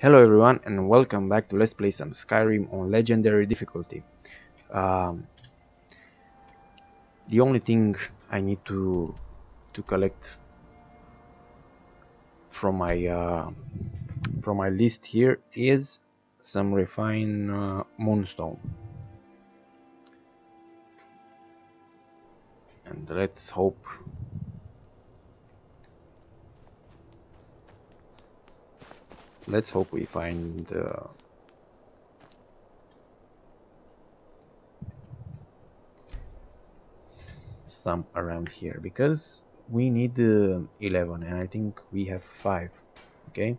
Hello everyone and welcome back to Let's Play some Skyrim on Legendary difficulty. Um, the only thing I need to to collect from my uh, from my list here is some refined uh, moonstone. And let's hope let's hope we find uh, some around here because we need uh, 11 and I think we have 5 okay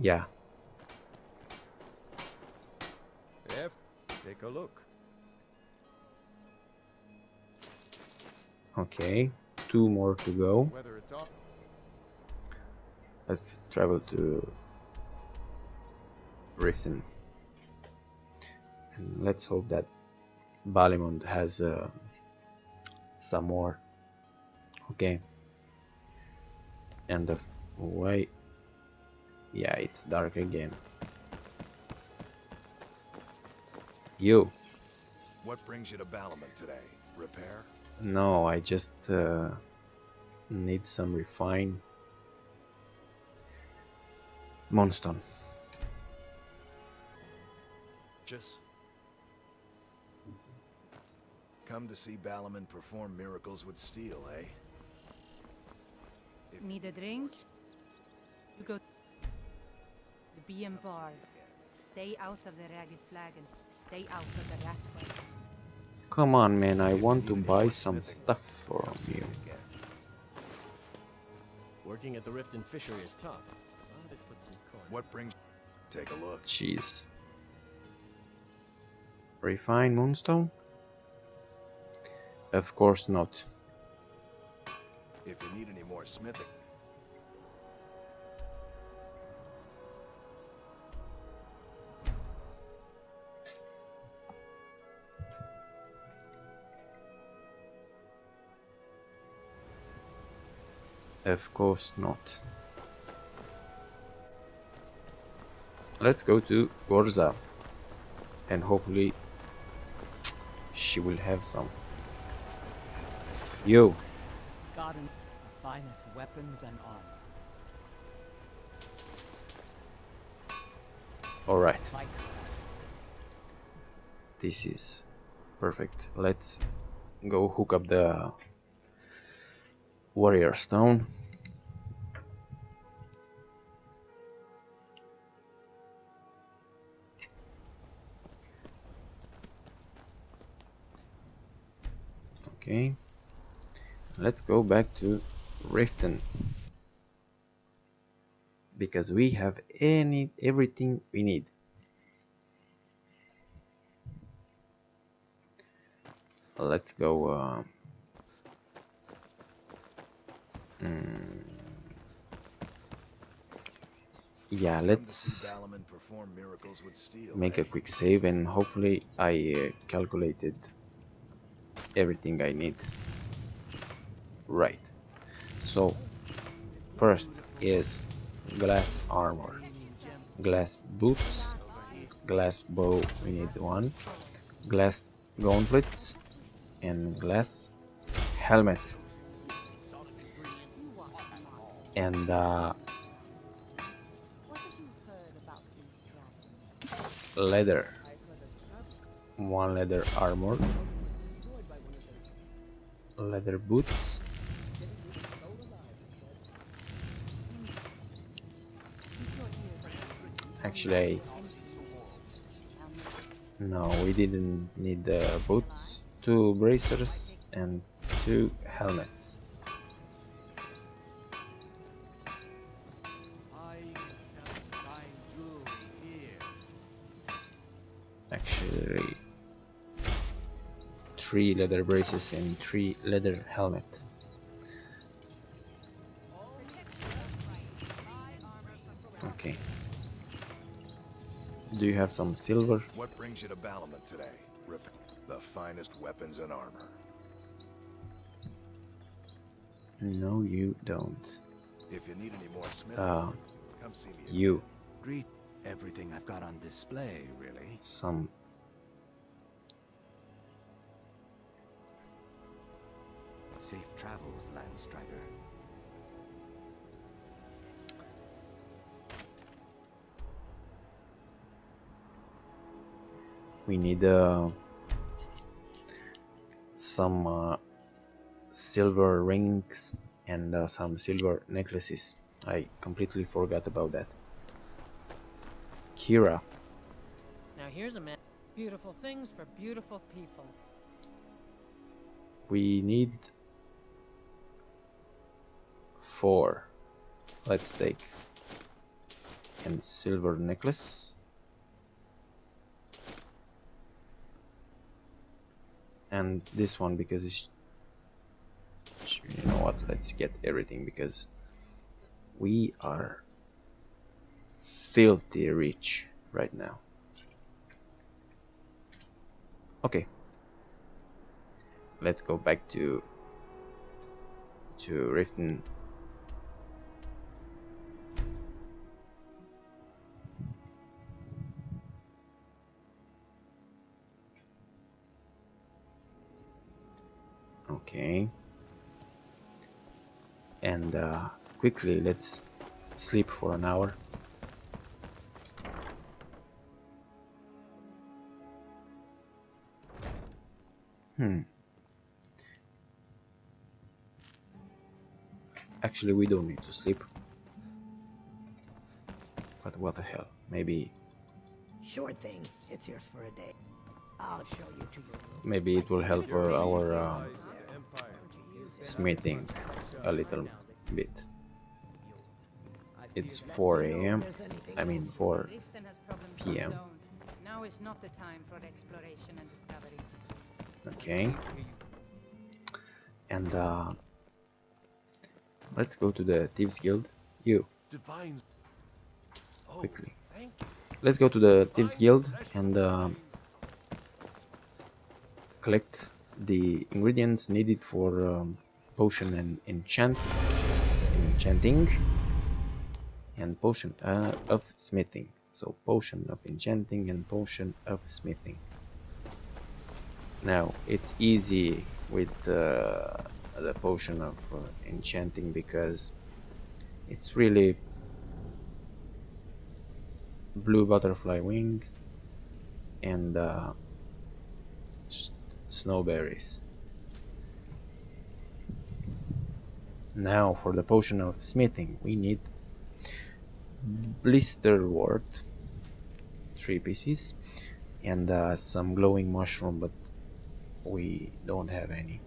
yeah F, take a look. okay two more to go Whether it's on. Let's travel to Riften and let's hope that Balimund has uh, some more. Okay. And the way. Yeah it's dark again. You. What brings you to Balimund today? Repair? no I just uh, need some refined moonstone Just. Come to see Balimund perform miracles with steel, eh? Need a drink? You go. The Bee and Barb. Stay out of the ragged flagon. Stay out of the rat way. Come on, man, I want to buy some stuff from Come see you. Working at the Riften fishery is tough, What brings. Take a look. Jeez. Refined moonstone? Of course not. If you need any more smithing. Of course not. Let's go to Ghorza. And hopefully she will have some. Yo, Gotten the finest weapons and armor. alright. This is perfect. Let's go hook up the warrior stone. Okay. Let's go back to Riften because we have any everything we need. let's go uh, mm, yeah Come to see let's Balimund perform miracles with steel. make eh? a quick save and hopefully I uh, calculated everything I need. Right. So first is glass armor. Glass boots. Glass bow we need one. Glass gauntlets and glass helmet. And uh, leather. One leather armor leather boots actually no, we didn't need the boots, two bracers and two helmets. Three leather braces and three leather helmet. Okay. Do you have some silver? What brings you to Balimund today? Rep the finest weapons and armor. No, you don't. If you need any more smithing. Uh, Come see me. You. Greet everything I've got on display, really. Some Safe travels, Landstriker. we need uh, some uh, silver rings and uh, some silver necklaces I completely forgot about that Kira Now here's a man. Beautiful things for beautiful people. we need four. Let's take and silver necklace. And this one because it's you know what? Let's get everything because we are filthy rich right now. Okay. Let's go back to to Riften quickly. Let's sleep for an hour. Hmm. Actually we don't need to sleep. But what the hell? Maybe Sure thing. It's yours for a day. I'll show you to your room. maybe it will help our uh, smithing a little bit it's 4 a.m I mean 4 Riften has problems of PM. Now is not the time for exploration and discovery. okay. And uh, let's go to the thieves guild. You. Divine. Oh, quickly. let's go to the thieves guild and uh, collect the ingredients needed for um, potion and enchant enchanting and potion uh, of smithing so potion of enchanting and potion of smithing now it's easy with uh, the potion of uh, enchanting because it's really blue butterfly wing and uh, snowberries. Now for the potion of smithing we need blister wort, three pieces, and uh, some glowing mushroom, but we don't have any.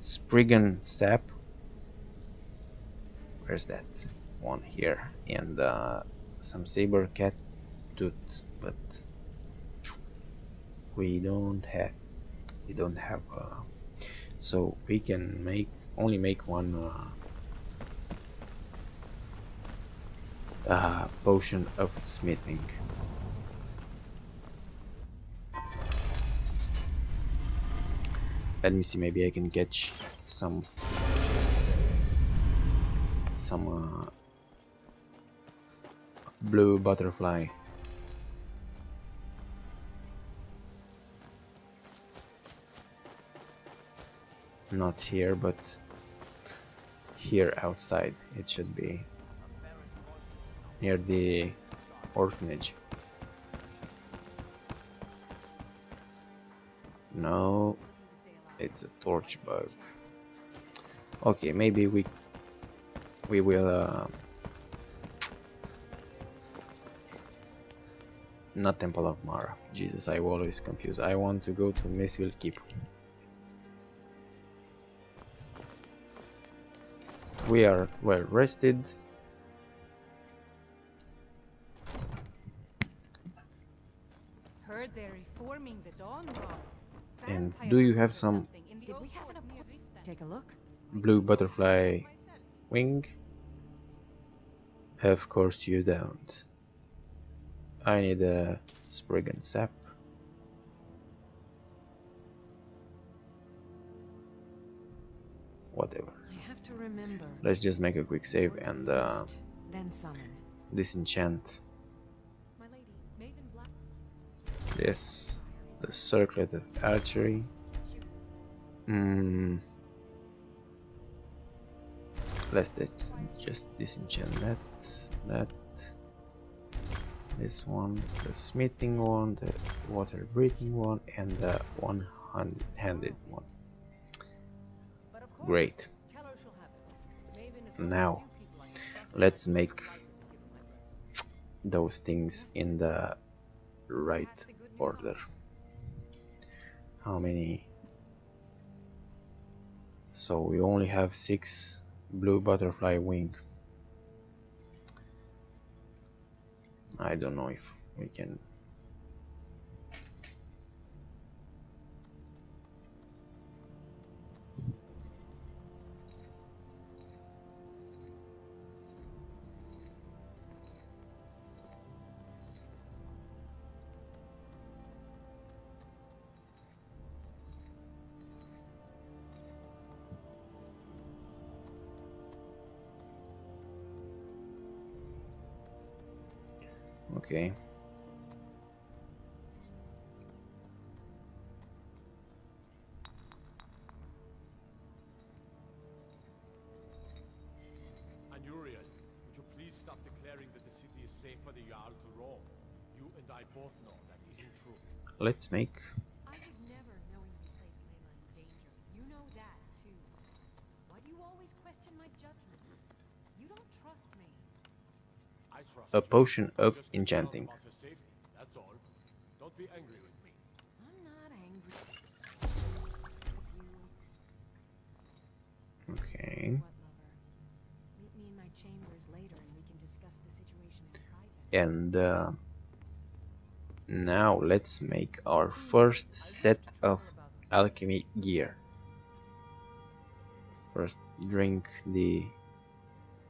Spriggan sap. Where's that? One here, and uh, some saber cat tooth, but we don't have. We don't have. Uh, so we can make only make one uh, potion of smithing. Let me see, maybe I can catch some some uh, blue butterfly. Not here, but here outside it should be near the orphanage. No, it's a torch bug. Okay, maybe we we will uh, not Temple of Mara. Jesus, I always confuse. I want to go to Mistveil Keep. We are well rested. And do you have some something in the Did old we have an fort near appointment? Riften. Take a look. Blue butterfly wing. Of course you don't. I need a Spriggan sap. Whatever. I have to remember. Let's just make a quick save and uh, Then summon. disenchant My lady, Maven Black. this the circlet of archery. Mm. let's just, disenchant that that this one the smithing one the water breathing one and the one-handed one. Great. Now let's make those things in the right order how many? So we only have six blue butterfly wing. I don't know if we can for the Jarl to roam? You and I both know that isn't true. let's make I would never knowingly place Laila in danger. You know that, too. Why do you always question my judgment? You don't trust me. I trust a you. potion of enchanting about her safety, that's all. Don't be angry and uh, now let's make our first set of alchemy gear. First drink the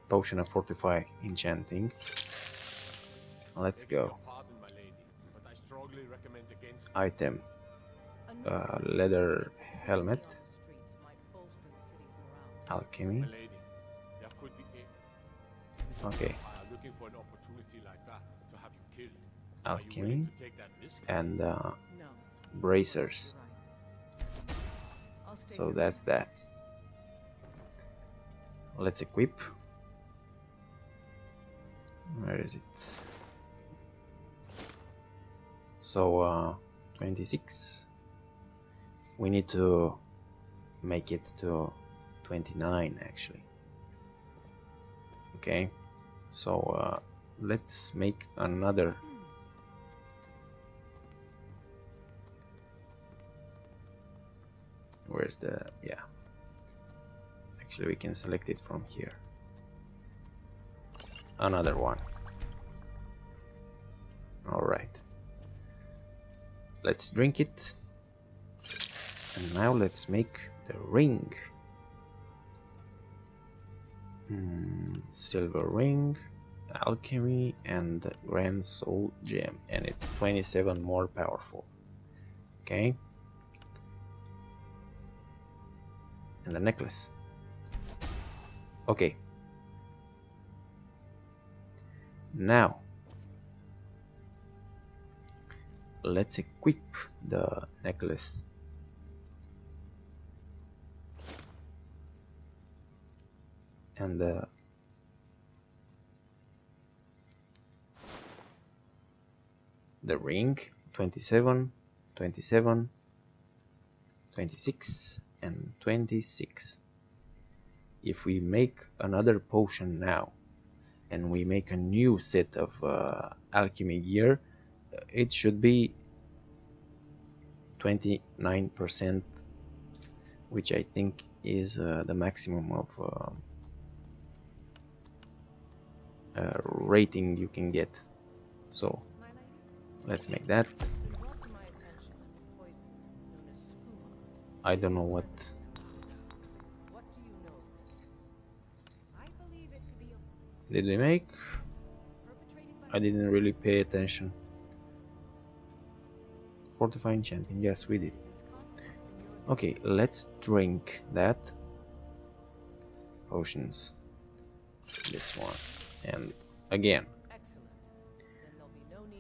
potion of fortify enchanting. Let's go. Item uh, leather helmet. Alchemy. Okay looking for an opportunity like that to have you killed. Are you alchemy willing to take that risk? and uh, No. bracers Right. So here. that's that let's equip where is it so uh 26 we need to make it to 29 actually okay so uh let's make another. Where's the yeah. Actually we can select it from here. Another one. All right. Let's drink it. And now let's make the ring Hmm, silver ring alchemy and grand soul gem. And it's 27 more powerful. Okay. And the necklace. Okay. Now let's equip the necklace and the the ring 27 27 26 and 26 if we make another potion now and we make a new set of uh, alchemy gear uh, it should be 29% which I think is uh, the maximum of uh, uh, rating you can get. So let's make that. I don't know what. Did we make? I didn't really pay attention. Fortify enchanting yes we did. Okay let's drink that. Potions. This one and again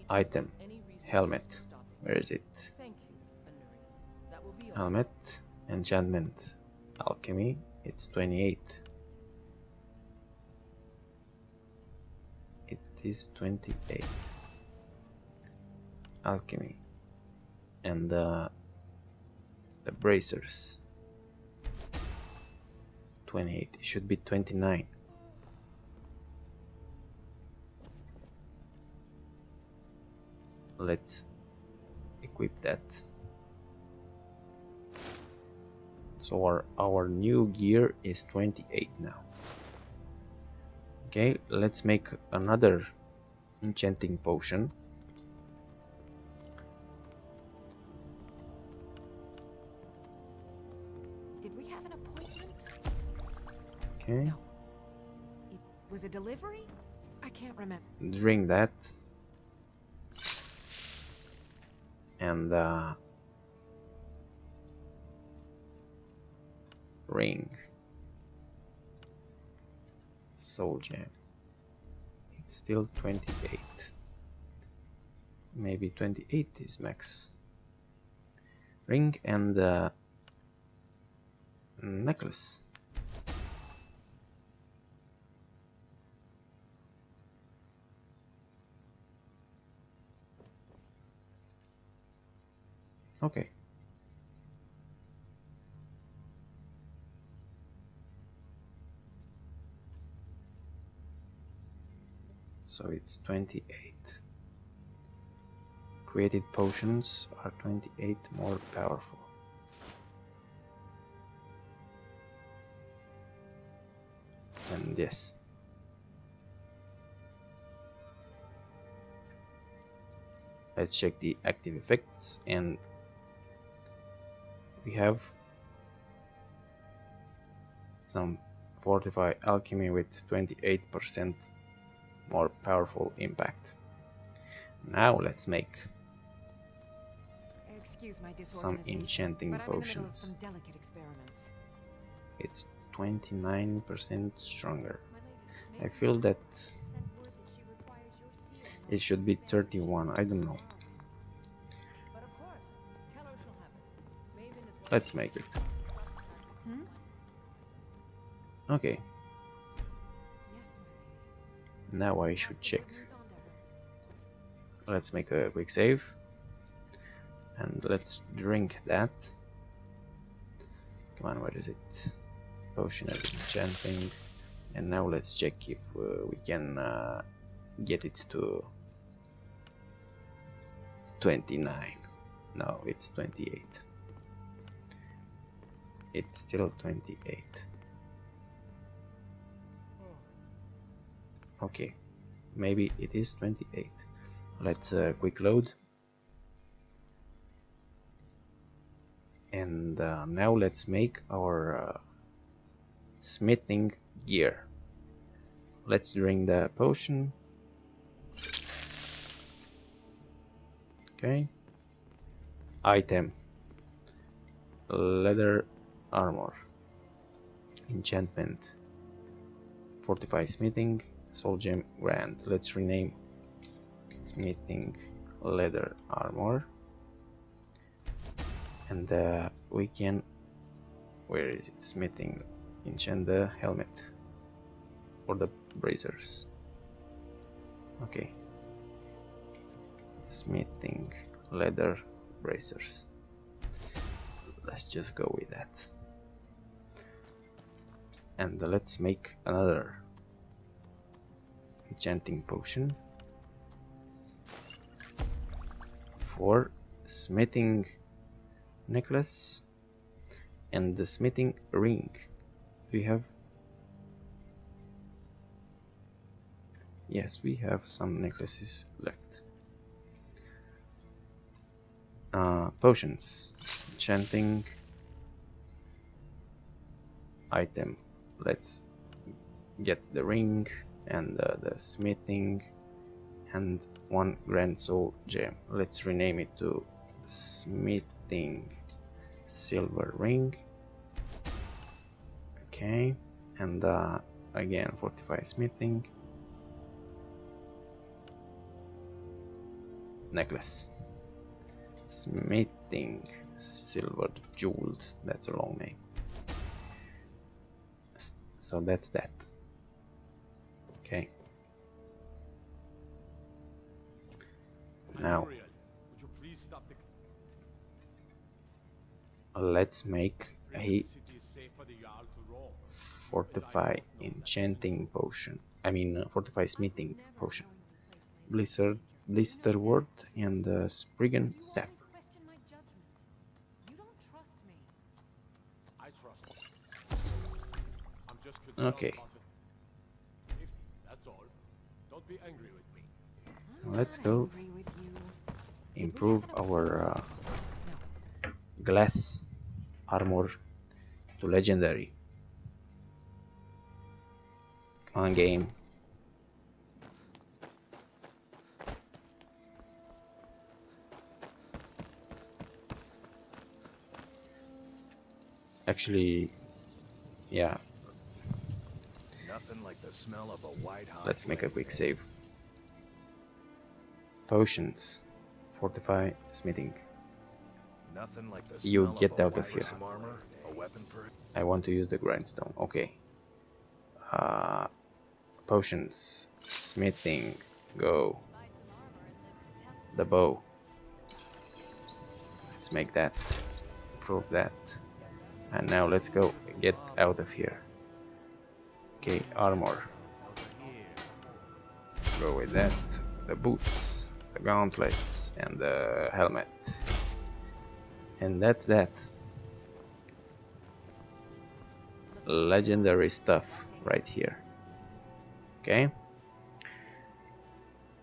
item helmet. Where is it? Helmet enchantment alchemy. It's 28 it is 28 alchemy. And uh, the bracers. 28 it should be 29 let's equip that so our, our new gear is 28 now okay let's make another enchanting potion Did we have an appointment? okay It was a delivery? I can't remember. drink that and uh, ring. Soldier it's still 28 maybe 28 is max. Ring and uh, necklace okay so it's 28 created potions are 28 more powerful. And this let's check the active effects and we have some fortify alchemy with 28% more powerful impact. Now let's make some enchanting but I'm in the middle of potions. some it's 29% stronger. I feel that sent word that she requires your seal. it should be 31 I don't know let's make it. Hmm? okay. Yes, my lady. now I should check. Good news on to her. let's make a quick save. And let's drink that. Come on where is it? Potion of enchanting. And now let's check if uh, we can uh, get it to 29 no it's 28 it's still 28 okay. Maybe it is 28 let's uh, quick load. And uh, now let's make our uh, smithing gear. Let's drink the potion. Okay. Item. Leather armor. Enchantment. Fortify smithing. Soul gem grand. Let's rename smithing leather armor. And uh, we can where is it smithing enchant the helmet or the bracers. Okay. Smithing leather bracers. Let's just go with that and let's make another enchanting potion for smithing necklace and the smithing ring. We have yes we have some necklaces left. Uh, potions. Enchanting item let's get the ring and uh, the smithing and one grand soul gem. Let's rename it to smithing silver ring. Okay and uh, again fortify smithing. Necklace. Smithing silver jewels. That's a long name. S- So that's that. Okay. Now Andorian, would you please stop the let's make a the city is safe for the Jarl to roam. fortify enchanting potion. I mean, uh, fortify smithing potion. Blizzard, blisterwort, and uh, Spriggan sap. I'm Let's not go. angry with you. Improve our uh, glass armor to legendary. On, game. Actually, yeah, Nothing like the smell of a white hot let's make a quick save. Potions. Fortify smithing. Nothing like the You get out of here. Armor, a weapon per I want to use the grindstone. Okay. Uh, potions. Smithing. Go. The bow. Let's make that. Prove that. And now let's go. Get out of here. Okay, armor. Go with that. The boots, the gauntlets, and the helmet. And that's that. Legendary stuff right here. Okay.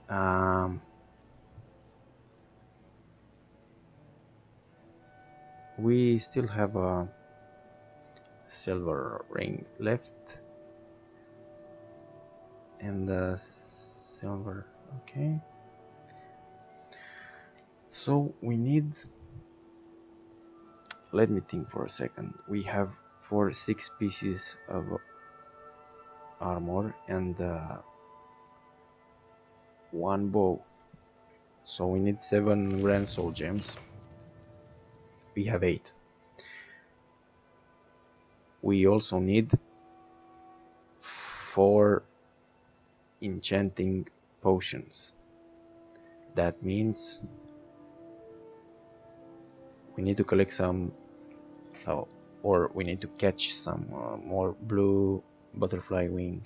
Um, we still have a silver ring left and the silver. Okay. So we need let me think for a second. We have four six pieces of armor and uh, one bow. So we need seven grand soul gems. We have eight. We also need four enchanting potions. That means we need to collect some so or we need to catch some uh, more blue butterfly wing.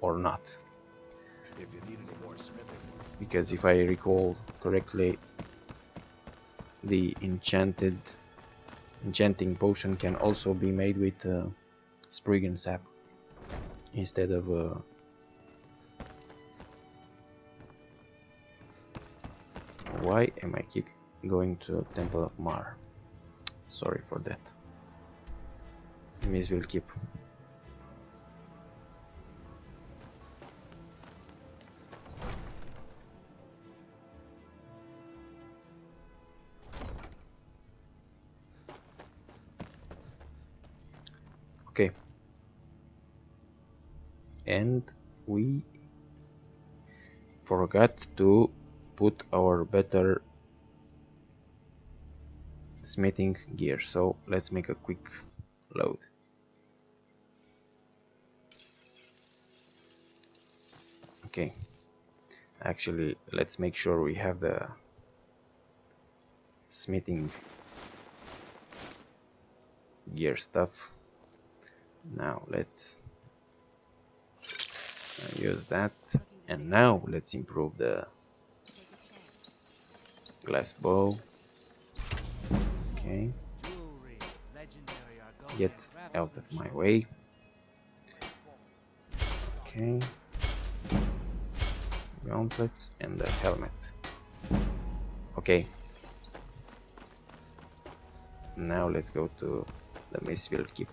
Or not. Because if I recall correctly the enchanted enchanting potion can also be made with uh, Spriggan sap instead of uh, why am I keep going to Temple of Mar? Sorry for that. Mistveil Keep and we forgot to put our better smithing gear. So let's make a quick load. Okay. Actually let's make sure we have the smithing gear stuff. Now let's uh, use that. And now let's improve the glass bow okay. Get out of my way. Okay. Gauntlets and the helmet. Okay. Now let's go to the Mistveil Keep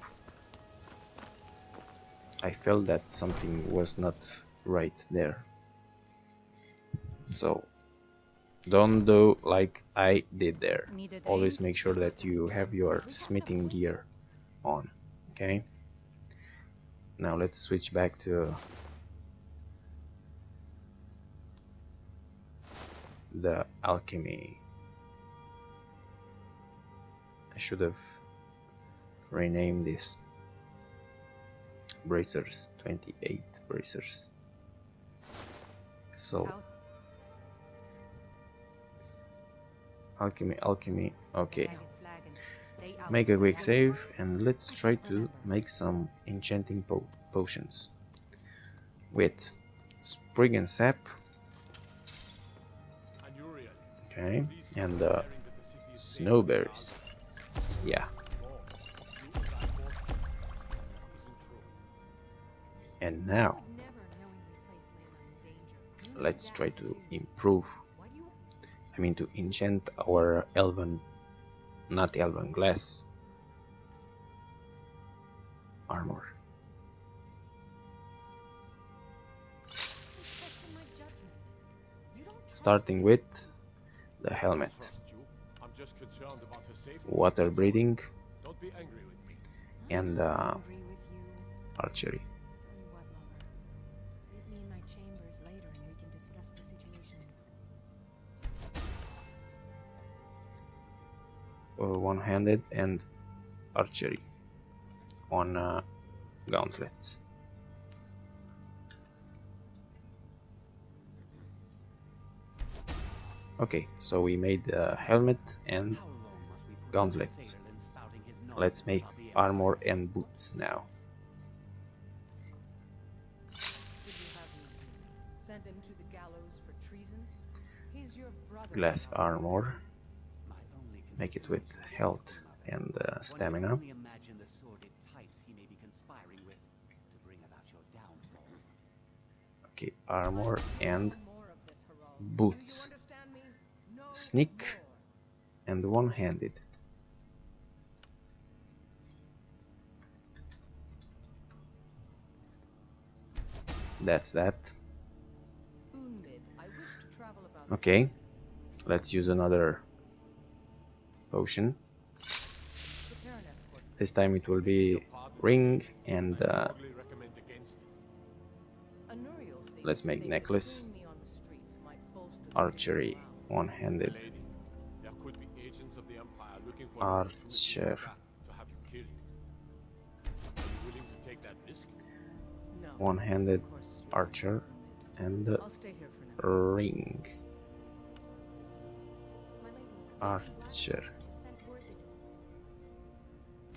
I felt that something was not right there. So don't do like I did there. Always make sure that you have your smithing gear on okay? Now let's switch back to the alchemy. I should have renamed this bracers 28 bracers. So alchemy alchemy. Okay. Ragged flagon. Stay out make a quick save and let's try to make some enchanting po potions. With Spriggan sap. okay. And stop uh, declaring that You now let's try to improve Why do you I mean to enchant our elven not elven glass armor question my judgment? You don't trust starting with the helmet Trust you. I'm just concerned about her safety. water breathing Don't be angry with me. and uh, angry with you. archery one-handed and archery on uh, gauntlets. Okay, so we made the helmet and gauntlets. Let's make armor and boots now. Did you have him send him to the gallows for treason? He's your brother. Glass armor, make it with health and uh, stamina. imagine the sordid types he may be conspiring with to bring about your downfall. Okay, armor and More of this, Harald. boots. Do you understand me? No Sneak and one-handed. That's that. Unmid, I wish to travel about the Okay, let's use another potion. This time it will be ring and uh, Let's make necklace, archery, one-handed. Archer. one-handed archer and ring archer.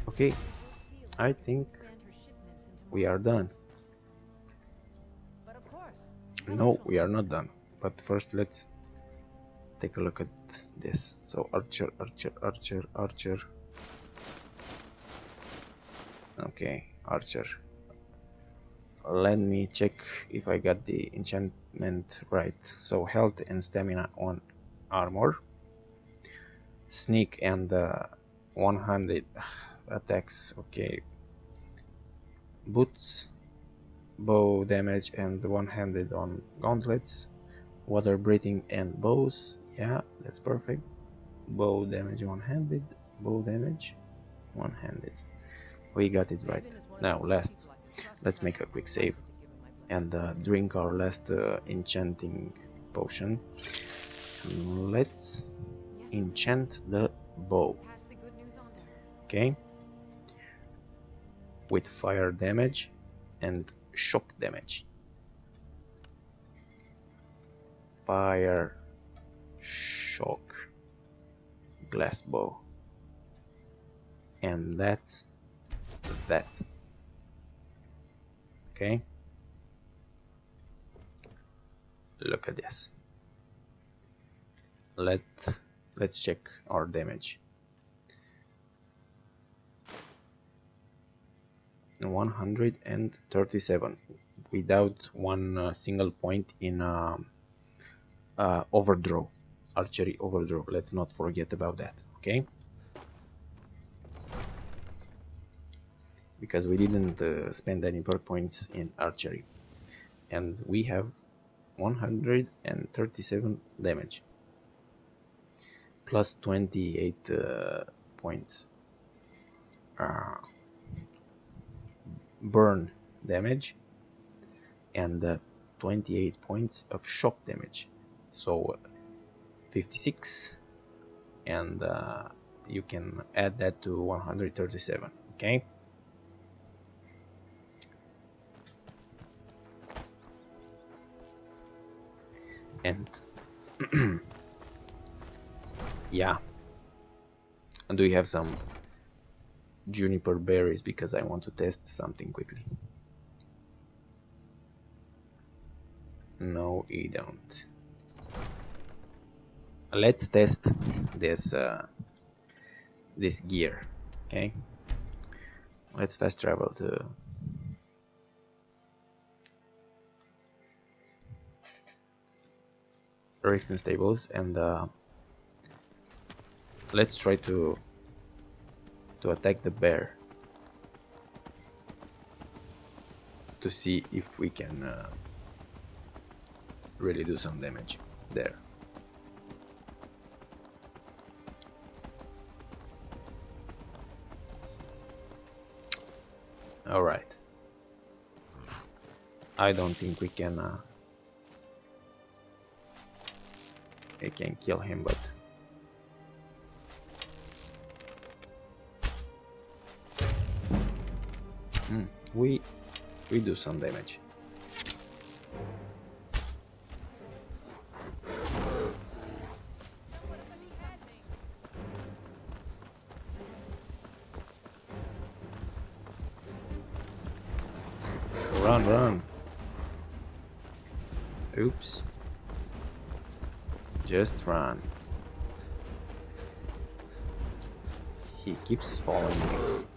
Okay, I think we are done. No, we are not done. But first, let's take a look at this. So, archer, archer, archer, archer. Okay, archer. Let me check if I got the enchantment right. So, health and stamina on armor, sneak and uh, one-handed attacks. Okay, boots bow damage and one-handed on gauntlets water breathing and bows yeah that's perfect. Bow damage one-handed bow damage one-handed. We got it right. Now last let's make a quick save and uh, drink our last uh, enchanting potion. Let's enchant the bow. Okay with fire damage and shock damage. Fire shock glass bow. And that's that. Okay. Look at this. Let let's check our damage 137 without one uh, single point in um, uh, overdraw archery overdraw. Let's not forget about that okay? Because we didn't uh, spend any perk points in archery. And we have 137 damage. Plus 28 uh, points. Uh, burn damage and uh, 28 points of shock damage. So 56 and uh, you can add that to 137 okay? And yeah. And we have some juniper berries because I want to test something quickly. No you don't. Let's test this uh, this gear okay? Let's fast travel to Riften stables and uh, let's try to to attack the bear to see if we can uh, really do some damage there Alright. I don't think we can uh, we can kill him but we we do some damage. Run, run. Oops. Just run. He keeps following me.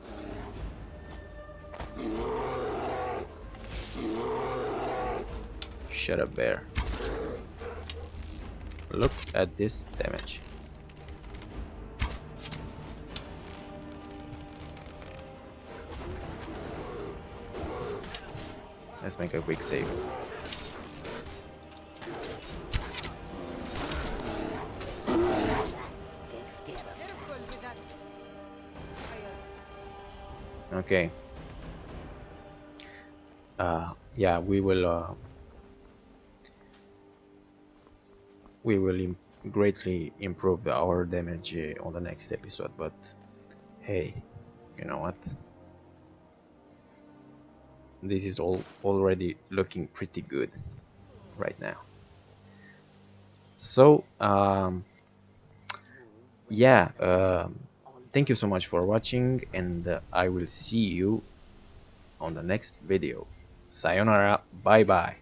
Shut up, bear. Look at this damage. Let's make a quick save. Okay. Uh, yeah, we will. Uh, we will Im greatly improve our damage uh, on the next episode. But hey, you know what? This is all already looking pretty good right now. So, um, yeah. Um, thank you so much for watching and uh, I will see you on the next video. Sayonara, bye bye.